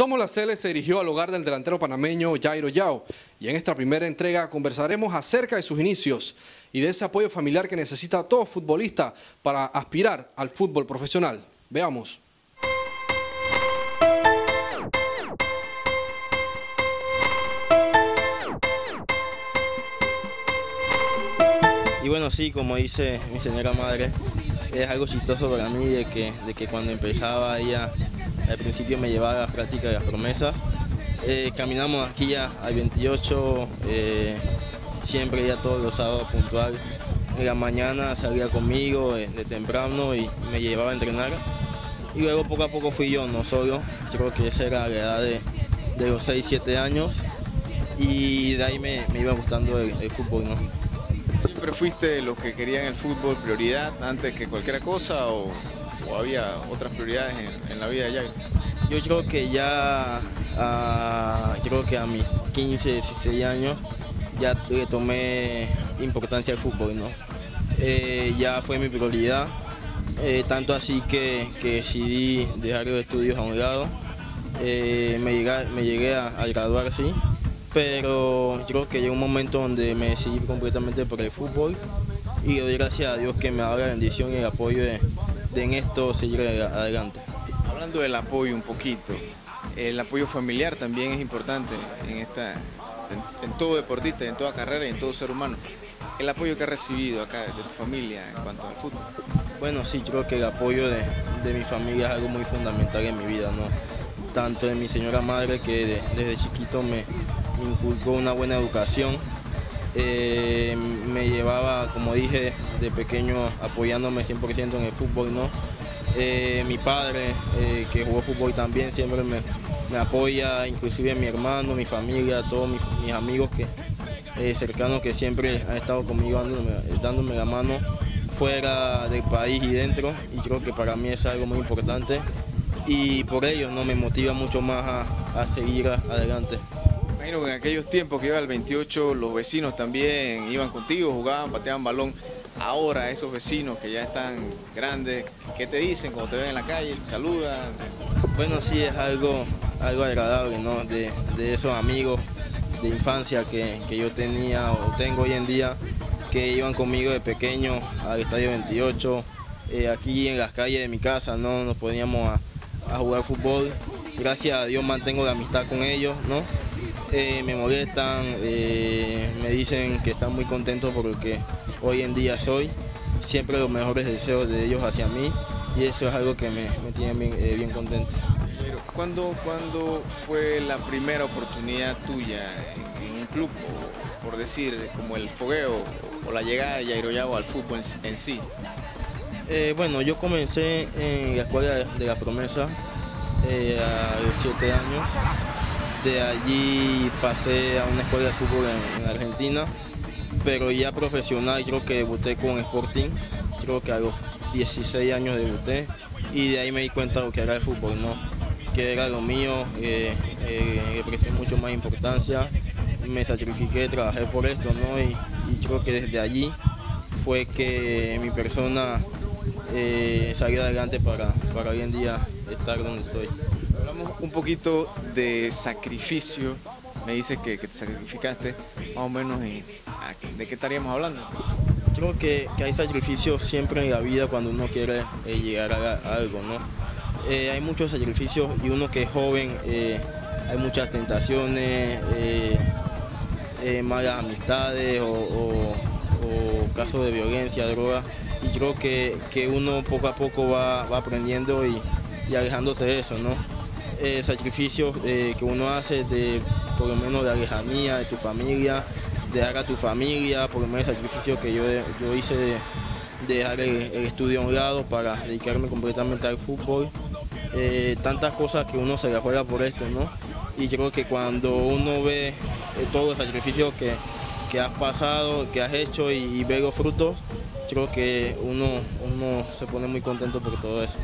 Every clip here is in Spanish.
Somos la Cele se dirigió al hogar del delantero panameño Jairo Yao y en esta primera entrega conversaremos acerca de sus inicios y de ese apoyo familiar que necesita todo futbolista para aspirar al fútbol profesional. Veamos. Y bueno, sí, como dice mi señora madre, es algo chistoso para mí de que, de que cuando empezaba ella al principio me llevaba a la práctica de las promesas. Eh, caminamos aquí ya al 28, eh, siempre ya todos los sábados puntual. En la mañana salía conmigo eh, de temprano y me llevaba a entrenar. Y luego poco a poco fui yo, no solo. Creo que esa era la edad de, los 6, 7 años. Y de ahí me, iba gustando el, fútbol. ¿no? ¿Siempre fuiste lo que querían el fútbol prioridad antes que cualquier cosa o, había otras prioridades en, la vida de Jair? Yo creo que ya, a, creo que a mis 15, 16 años ya tomé importancia al fútbol, ¿no? Eh, ya fue mi prioridad, eh, tanto así que, decidí dejar los estudios a un lado. Eh, me, llegué, me llegué a, graduar, sí, pero creo que llegó un momento donde me decidí completamente por el fútbol y doy gracias a Dios que me ha dado la bendición y el apoyo de, en esto seguir adelante. Hablando del apoyo un poquito, el apoyo familiar también es importante en, esta, en, todo deportista, en toda carrera y en todo ser humano. El apoyo que has recibido acá de tu familia en cuanto al fútbol. Bueno, sí, creo que el apoyo de, mi familia es algo muy fundamental en mi vida, ¿no? Tanto de mi señora madre que desde chiquito me inculcó una buena educación, eh, me llevaba, como dije, de pequeño apoyándome 100% en el fútbol, ¿no? Eh, mi padre, eh, que jugó fútbol también, siempre me, apoya, inclusive mi hermano, mi familia, todos mis, amigos que, cercanos que siempre han estado conmigo dándome, la mano fuera del país y dentro, y creo que para mí es algo muy importante y por ello no me motiva mucho más a seguir adelante. Imagino que en aquellos tiempos que iba al 28, los vecinos también iban contigo, jugaban, pateaban balón. Ahora esos vecinos que ya están grandes, ¿qué te dicen cuando te ven en la calle? ¿Te saludan? Bueno, sí, es algo, algo agradable, ¿no? De, esos amigos de infancia que, yo tenía o tengo hoy en día, que iban conmigo de pequeño al Estadio 28, eh, aquí en las calles de mi casa, ¿no? Nos poníamos a jugar fútbol. Gracias a Dios mantengo la amistad con ellos, ¿no? Eh, me molestan, eh, me dicen que están muy contentos por lo que hoy en día soy. Siempre los mejores deseos de ellos hacia mí y eso es algo que me, tiene bien, eh, contento. ¿Cuándo, fue la primera oportunidad tuya en, un club, por decir, como el fogueo o la llegada de Jairo Yago al fútbol en, sí? bueno, yo comencé en la escuela de la promesa a los siete años de allí pasé a una escuela de fútbol en, Argentina, pero ya profesional creo que debuté con Sporting, creo que a los 16 años debuté y de ahí me di cuenta lo que era el fútbol, ¿no? que era lo mío, eh, eh, le presté mucho más importancia, me sacrifiqué, trabajé por esto ¿no? y, creo que desde allí fue que mi persona eh, salió adelante para, para hoy en día estar donde estoy un poquito de sacrificio. Me dice que, te sacrificaste más o menos de qué estaríamos hablando. Creo que, hay sacrificios siempre en la vida cuando uno quiere eh, llegar a, algo, ¿no? Eh, hay muchos sacrificios y uno que es joven, eh, hay muchas tentaciones, malas amistades o, casos de violencia, droga. Y creo que, uno poco a poco va, aprendiendo y, y alejándose de eso, ¿no? Eh, sacrificios eh, que uno hace de por lo menos de alejanía de tu familia, de dejar a tu familia, por lo menos el sacrificio que yo, yo hice de, dejar el, estudio a un lado para dedicarme completamente al fútbol. Eh, tantas cosas que uno se le juega por esto, ¿no? Y creo que cuando uno ve todos los sacrificios que, has pasado, que has hecho y, ve los frutos, creo que uno, uno se pone muy contento por todo eso.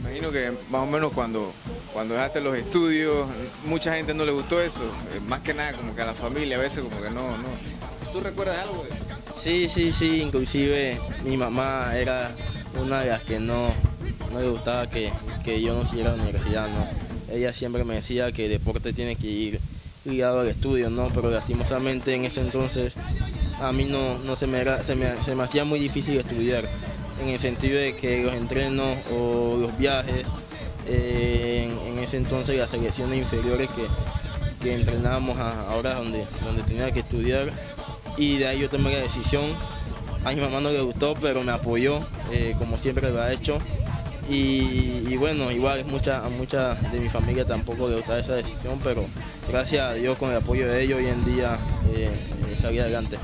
Imagino que más o menos cuando cuando dejaste los estudios, mucha gente no le gustó eso, eh, más que nada como que a la familia a veces como que no, no. ¿Tú recuerdas algo? Sí, sí, sí, inclusive mi mamá era una de las que no, no le gustaba que, yo no siguiera a la universidad, ¿no? ella siempre me decía que el deporte tiene que ir ligado al estudio, ¿no? Pero lastimosamente en ese entonces a mí no, no se, me se, me, hacía muy difícil estudiar, en el sentido de que los entrenos o los viajes, eh, en, ese entonces las selecciones inferiores que, que entrenábamos ahora donde, donde tenía que estudiar, y de ahí yo tomé la decisión. A mi mamá no le gustó, pero me apoyó, eh, como siempre lo ha hecho. Y, bueno, igual mucha, a mucha de mi familia tampoco le gustaba esa decisión, pero gracias a Dios con el apoyo de ellos hoy en día eh, salí adelante.